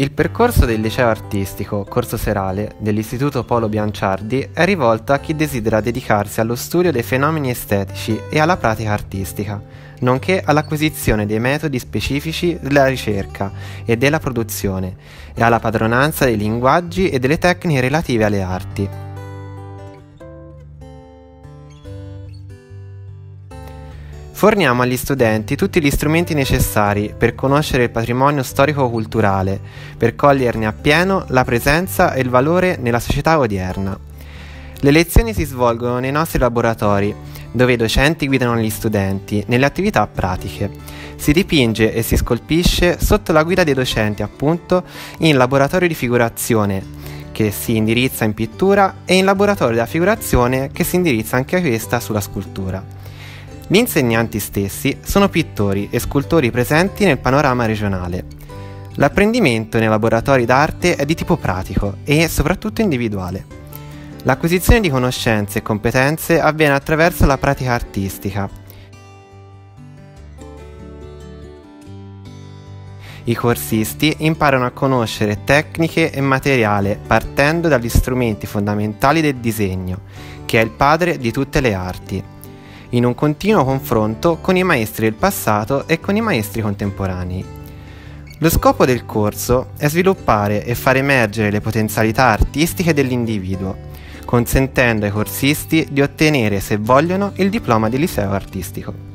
Il percorso del liceo artistico, corso serale, dell'Istituto Polo Bianciardi è rivolto a chi desidera dedicarsi allo studio dei fenomeni estetici e alla pratica artistica, nonché all'acquisizione dei metodi specifici della ricerca e della produzione e alla padronanza dei linguaggi e delle tecniche relative alle arti. Forniamo agli studenti tutti gli strumenti necessari per conoscere il patrimonio storico-culturale, per coglierne appieno la presenza e il valore nella società odierna. Le lezioni si svolgono nei nostri laboratori, dove i docenti guidano gli studenti nelle attività pratiche. Si dipinge e si scolpisce sotto la guida dei docenti, appunto, in laboratorio di figurazione, che si indirizza in pittura, e in laboratorio della figurazione, che si indirizza anche questa sulla scultura. Gli insegnanti stessi sono pittori e scultori presenti nel panorama regionale. L'apprendimento nei laboratori d'arte è di tipo pratico e soprattutto individuale. L'acquisizione di conoscenze e competenze avviene attraverso la pratica artistica. I corsisti imparano a conoscere tecniche e materiale partendo dagli strumenti fondamentali del disegno, che è il padre di tutte le arti in un continuo confronto con i maestri del passato e con i maestri contemporanei. Lo scopo del corso è sviluppare e far emergere le potenzialità artistiche dell'individuo, consentendo ai corsisti di ottenere, se vogliono, il diploma di liceo artistico.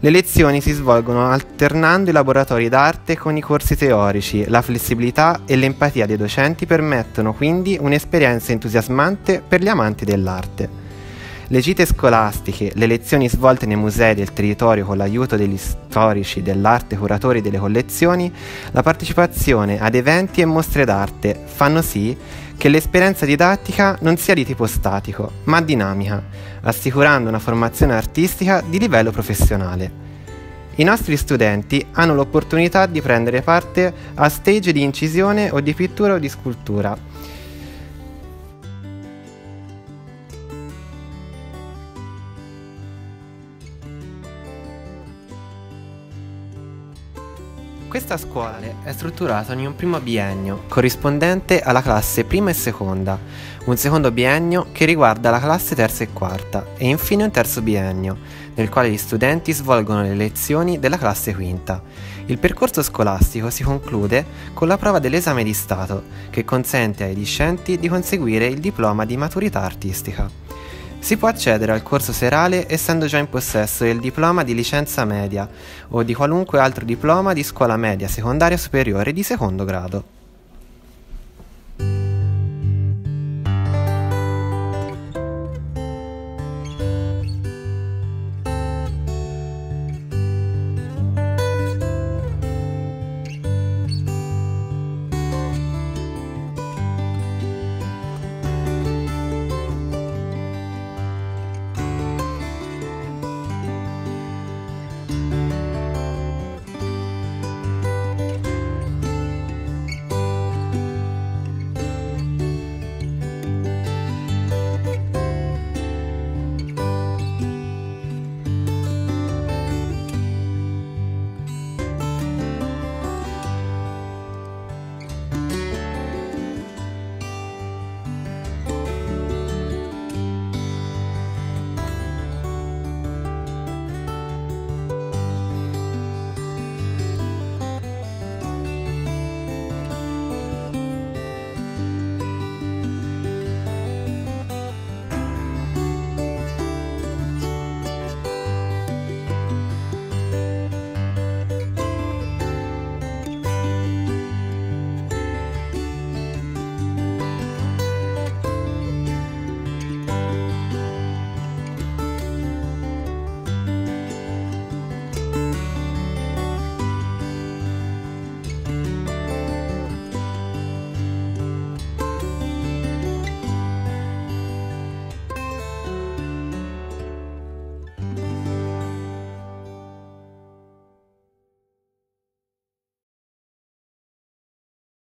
Le lezioni si svolgono alternando i laboratori d'arte con i corsi teorici. La flessibilità e l'empatia dei docenti permettono quindi un'esperienza entusiasmante per gli amanti dell'arte. Le gite scolastiche, le lezioni svolte nei musei del territorio con l'aiuto degli storici dell'arte curatori delle collezioni, la partecipazione ad eventi e mostre d'arte fanno sì che l'esperienza didattica non sia di tipo statico, ma dinamica, assicurando una formazione artistica di livello professionale. I nostri studenti hanno l'opportunità di prendere parte a stage di incisione o di pittura o di scultura, Questa scuola è strutturata in un primo biennio, corrispondente alla classe prima e seconda, un secondo biennio che riguarda la classe terza e quarta, e infine un terzo biennio, nel quale gli studenti svolgono le lezioni della classe quinta. Il percorso scolastico si conclude con la prova dell'esame di Stato, che consente ai discenti di conseguire il diploma di maturità artistica. Si può accedere al corso serale essendo già in possesso del diploma di licenza media o di qualunque altro diploma di scuola media secondaria superiore di secondo grado.